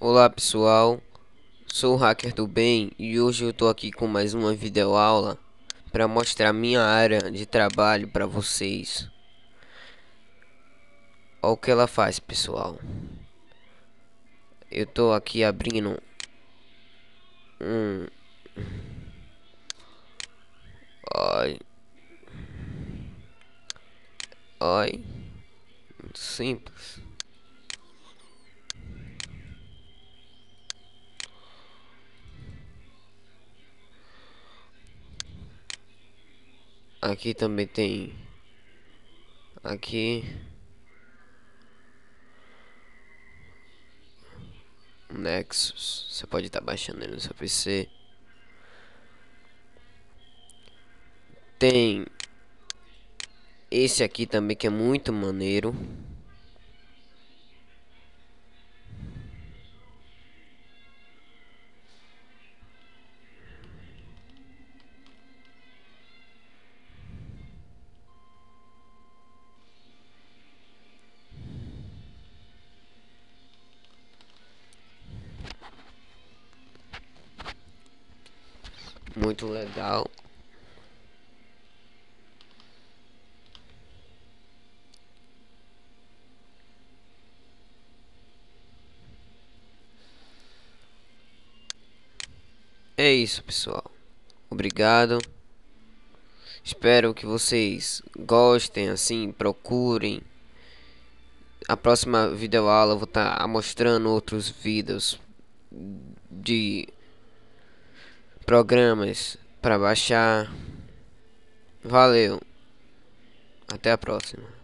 Olá pessoal, sou o hacker do bem e hoje eu tô aqui com mais uma videoaula para mostrar minha área de trabalho para vocês. Olha o que ela faz pessoal. Eu tô aqui abrindo um... Ai... Ai... Muito simples. Aqui também tem aqui Nexus. Você pode estar tá baixando ele no seu PC. Tem esse aqui também que é muito maneiro. Muito legal. É isso, pessoal. Obrigado. Espero que vocês gostem, assim, procurem. A próxima videoaula eu vou estar tá mostrando outros vídeos de programas para baixar. Valeu. Até a próxima.